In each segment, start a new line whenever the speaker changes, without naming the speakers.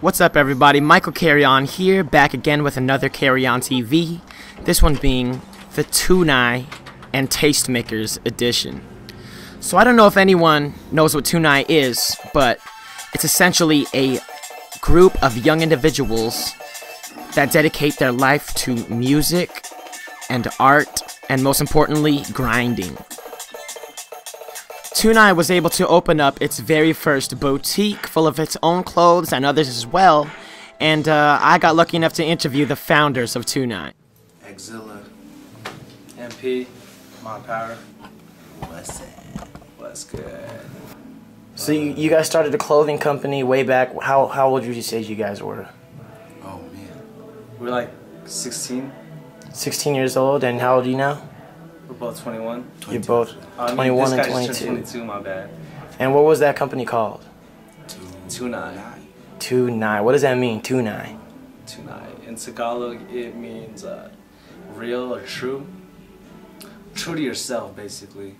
What's up, everybody? Michael Carreon here, back again with another Carreon TV. This one being the 2NAI and Tastemakers edition. So, I don't know if anyone knows what 2NAI is, but it's essentially a group of young individuals that dedicate their life to music and art, and most importantly, grinding. 2NAI was able to open up its very first boutique full of its own clothes and others as well, and uh, I got lucky enough to interview the founders of 2NAI.
Exilla.
MP, Mindpower.
What's that?
What's good?
So you, you guys started a clothing company way back. How how old would you say you guys were?
Oh man.
We're like 16.
16 years old, and how old are you now?
We're both 21.
You're both
Oh, I mean,
21
this
and
guy just
22.
turned 22, my bad.
And what was that company called?
2NAI.
2NAI. What does that mean? 2NAI.
2NAI. In Tagalog, it means uh, real or true. True to yourself, basically.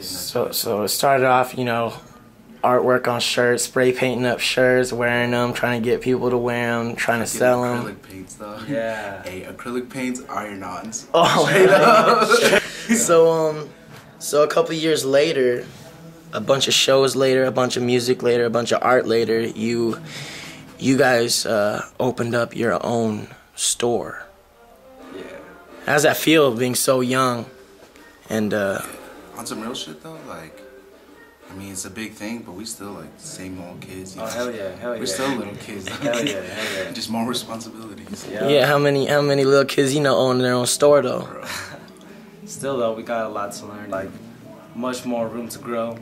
So so it started off, you know, artwork on shirts, spray painting up shirts, wearing them, trying to get people to wear them, trying to sell them.
Acrylic paints though.
Yeah.
Hey, acrylic paints are your nons.
Oh, so um, so a couple years later, a bunch of shows later, a bunch of music later, a bunch of art later, you you guys uh, opened up your own store.
Yeah.
How's that feel being so young? And uh,
On some real shit though, like, I mean, it's a big thing, but we still like the same old kids. you
Oh, hell yeah, hell yeah.
We're still little kids.
Hell yeah, hell yeah.
Just more responsibilities.
Yeah.
yeah, how many how many little kids you know own their own store though?
Bro.
Still, though, we got a lot to learn. Like, much more room to grow.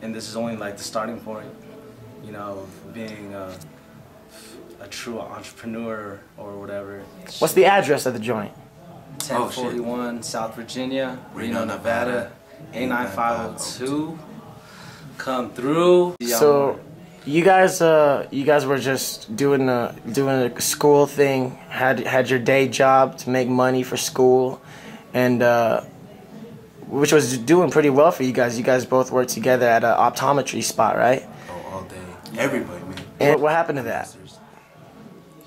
And this is only like the starting point, you know, being a, a true entrepreneur or whatever.
What's the address of the joint?
1041 South Virginia, Reno,
Reno,
Nevada, A9502. Come through.
So, you guys, uh, you guys were just doing a doing a school thing. Had had your day job to make money for school, and uh, which was doing pretty well for you guys. You guys both worked together at an optometry spot, right?
Oh, all day. Everybody, man.
And what happened to that?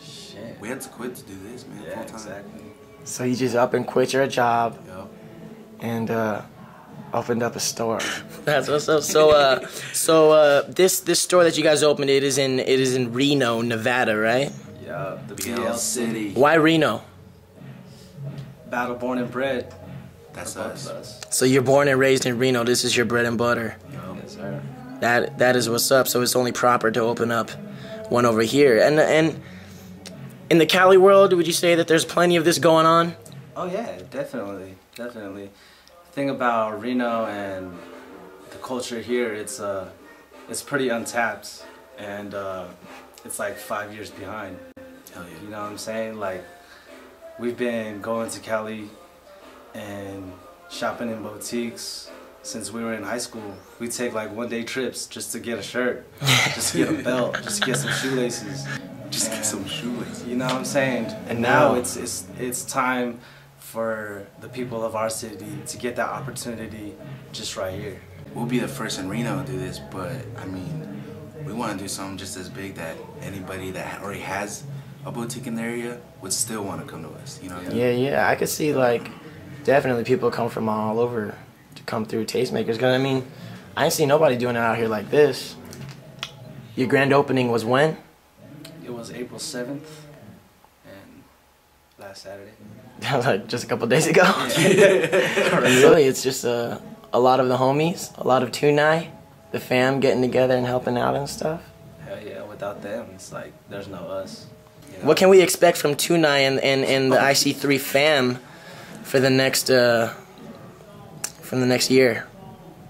Shit.
We had to quit to do this, man.
Yeah,
full time.
exactly.
So you just up and quit your job
Yup.
and uh, opened up a store. That's what's up. So, uh, so uh, this this store that you guys opened, it is in it is in Reno, Nevada, right?
Yeah, the
BL
BL
City.
Why Reno?
Battle born and bred.
That's us.
us.
So you're born and raised in Reno. This is your bread and butter.
Yes, sir.
That that is what's up. So it's only proper to open up one over here. And and in the Cali world, would you say that there's plenty of this going on?
Oh yeah, definitely, definitely. The thing about Reno and the culture here, it's uh, it's pretty untapped, and uh, it's like five years behind.
Hell yeah.
You know what I'm saying? Like, we've been going to Cali and shopping in boutiques since we were in high school. We take like one day trips just to get a shirt, just to get a belt, just to get some shoelaces.
Just get some shoelaces.
You know what I'm saying? And
now-
now it's it's it's time for the people of our city to get that opportunity just right here.
We'll be the first in Reno to do this, but I mean, we want to do something just as big that anybody that already has a boutique in the area would still want to come to us. You know? what I mean?
Yeah, yeah. I could see like definitely people come from all over to come through Tastemakers. Cause I mean, I ain't seen nobody doing it out here like this. Your grand opening was when?
It was April 7th and last Saturday.
like just a couple days ago. really, it's just a a lot of the homies, a lot of 2NAI, the fam getting together and helping out and stuff.
Hell yeah, without them, it's like there's no us. You know?
What can we expect from 2NAI and, and, and the IC3 fam for the next uh, from the next year?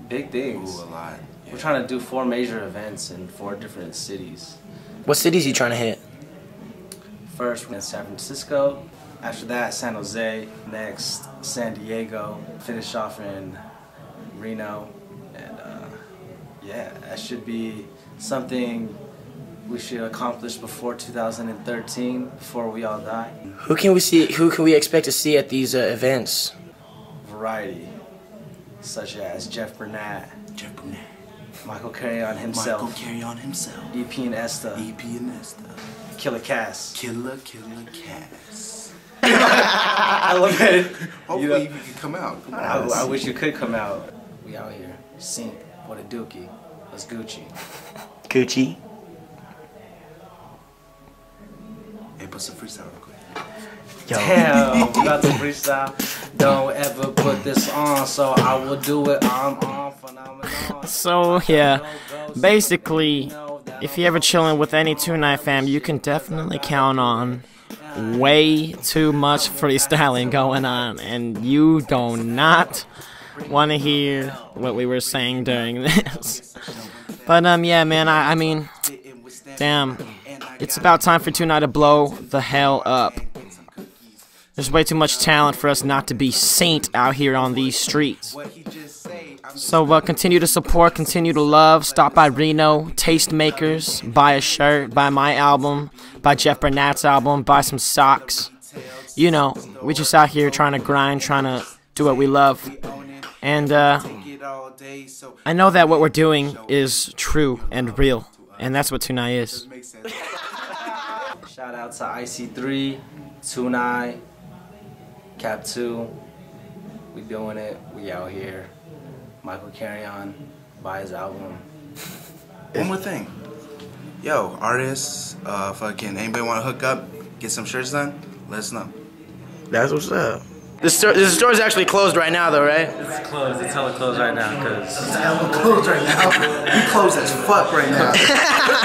Big things.
Ooh, a lot.
We're trying to do four major events in four different cities.
What cities are you trying to hit?
First, we're in San Francisco. After that, San Jose. Next, San Diego. Finish off in Reno. And uh, yeah, that should be something we should accomplish before 2013, before we all die.
Who can we see? Who can we expect to see at these uh, events?
Variety, such as Jeff Bernat,
Jeff Bernat.
Michael Carreon himself.
Michael Carreon himself.
EP and Esta.
EP and Nesta.
Killer Cass.
Killer, killer Cass.
I love it.
Hopefully
You know-
you can come out. Come
I. I wish you could come out. We out here. Sink. What a dookie. That's Gucci.
Gucci.
Put some freestyle real quick.
Yo.
Damn, got the freestyle. Don't ever put this on, so I will do it. I'm on phenomenon.
So yeah, basically, if you're ever chilling with any 2NAI fam, you can definitely count on way too much freestyling going on, and you do not want to hear what we were saying during this. But um, yeah, man, I, I mean, damn, it's about time for 2NAI to blow the hell up. There's way too much talent for us not to be saint out here on these streets. So uh, continue to support, continue to love. Stop by Reno, Tastemakers, buy a shirt, buy my album, buy Jeff Bernat's album, buy some socks. You know, we just out here trying to grind, trying to do what we love. And uh, I know that what we're doing is true and real, and that's what 2NAI is.
Shout out to IC3, 2NAI, Cap 2. We doing it. We out here. Michael Carreon, buy his album.
One more thing. Yo, artists, uh, fucking, anybody want to hook up, get some shirts done? Let us know.
That's what's up. The store, the store's actually closed right now, though, right?
It's closed. It's hella closed right now because
Closed right now. we closed as fuck right now.